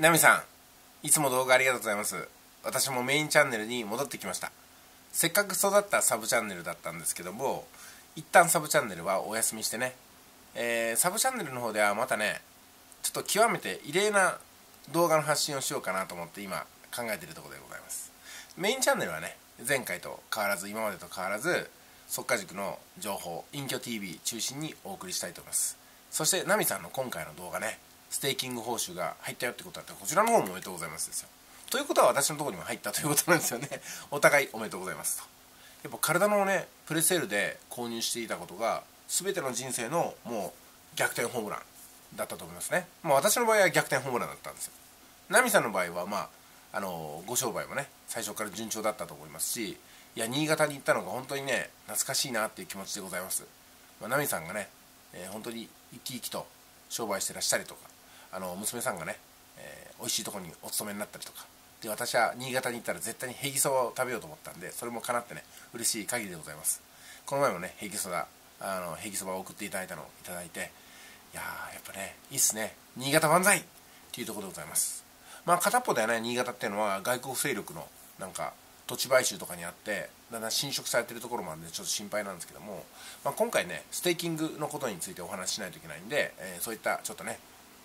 ナミさんいつも動画ありがとうございます。私もメインチャンネルに戻ってきました。せっかく育ったサブチャンネルだったんですけども一旦サブチャンネルはお休みしてね、えー、サブチャンネルの方ではまたねちょっと極めて異例な動画の発信をしようかなと思って今考えてるところでございます。メインチャンネルはね前回と変わらず今までと変わらず速稼塾の情報隠居 TV 中心にお送りしたいと思います。そしてナミさんの今回の動画ねステーキング報酬が入ったよってことだったらこちらの方もおめでとうございますですよ。ということは私のとこにも入ったということなんですよね。お互いおめでとうございますと。やっぱ体のねプレセールで購入していたことが全ての人生のもう逆転ホームランだったと思いますね。まあ私の場合は逆転ホームランだったんですよ。ナミさんの場合はまああのご商売もね最初から順調だったと思いますしいや新潟に行ったのが本当にね懐かしいなっていう気持ちでございます、まあ、ナミさんがね、えー、本当に生き生きと商売してらっしゃりとかあの娘さんがね、えー、美味しいとこにお勤めになったりとかで私は新潟に行ったら絶対にヘギそばを食べようと思ったんでそれもかなってね嬉しい限りでございます。この前もねヘギそばあのヘギそばを送っていただいたのをいただいていやーやっぱねいいっすね。新潟万歳！っていうところでございます。まあ片っぽではね新潟っていうのは外国勢力のなんか土地買収とかにあってだんだん侵食されてるところもあるんでちょっと心配なんですけども、まあ、今回ねステーキングのことについてお話ししないといけないんで、えー、そういったちょっとね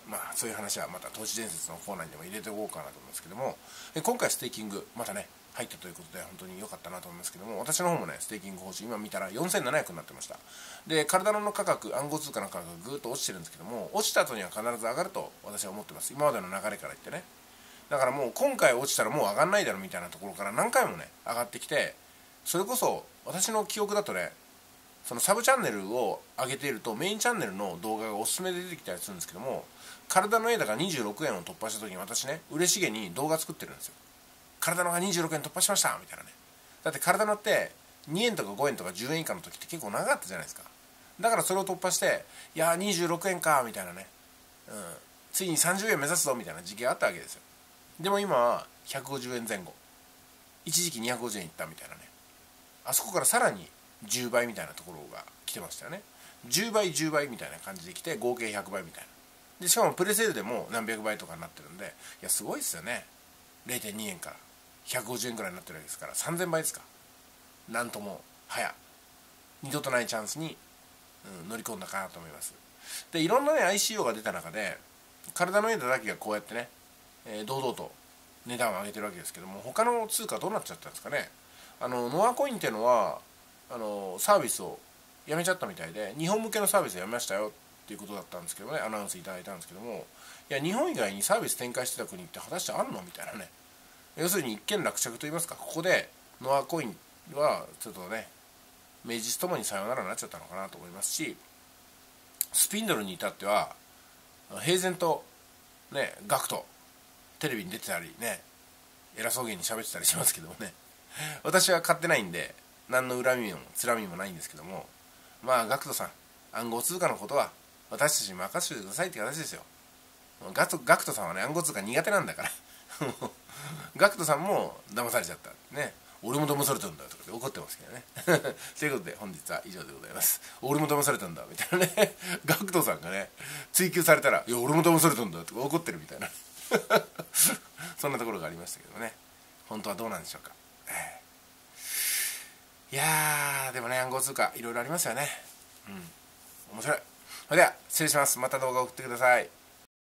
まあそういう話はまた都市伝説のコーナーにも入れておこうかなと思うんですけども今回ステーキングまたね入ったということで本当に良かったなと思いますけども私の方もねステーキング報酬今見たら4700になってました。で ADA の価格暗号通貨の価格がぐっと落ちてるんですけども落ちた後には必ず上がると私は思ってます。今までの流れから言ってね。だからもう今回落ちたらもう上がんないだろみたいなところから何回もね上がってきてそれこそ私の記憶だとねそのサブチャンネルを上げているとメインチャンネルの動画がおすすめで出てきたりするんですけども体の絵高26円を突破した時に私ね嬉しげに動画作ってるんですよ。体のが26円突破しましたみたいなね。だって体のって2円とか5円とか10円以下の時って結構長かったじゃないですか。だからそれを突破していや26円かみたいなね、うん、ついに30円目指すぞみたいな時期があったわけですよ。でも今は150円前後。一時期250円いったみたいなね。あそこからさらに10倍みたいなところが来てましたよね。10倍10倍みたいな感じで来て合計100倍みたいな。でしかもプレセールでも何百倍とかになってるんでいやすごいですよね。0.2円から。150円ぐらいになってるわけですから。3000倍ですか。なんとも早二度とないチャンスに、うん、乗り込んだかなと思います。でいろんなね ICO が出た中で体の絵だけがこうやってね、えー、堂々と値段を上げてるわけですけども他の通貨どうなっちゃったんですかね。あのノアコインっていうのはあのサービスをやめちゃったみたいで日本向けのサービスをやめましたよっていうことだったんですけどねアナウンスいただいたんですけどもいや日本以外にサービス展開してた国って果たしてあるのみたいなね。要するに一見落着といいますかここでノアコインはちょっとね名実ともにさよならになっちゃったのかなと思いますしスピンドルに至っては平然とねガクトテレビに出てたりね偉そうげに喋ってたりしますけどもね。私は買ってないんで何の恨みもつらみもないんですけどもまあガクトさん暗号通貨のことは私たちに任せてくださいって形ですよ。ガクガクトさんはね暗号通貨苦手なんだから。ガクトさんも騙されちゃった。ね。俺も騙されたんだとかって怒ってますけどね。ということで本日は以上でございます。俺も騙されたんだみたいなね。ガクトさんがね追及されたらいや俺も騙されたんだとか怒ってるみたいな。そんなところがありましたけどね。本当はどうなんでしょうか、えー、いやでもね暗号通貨いろいろありますよね。うん。面白い。それでは失礼します。また動画送ってください。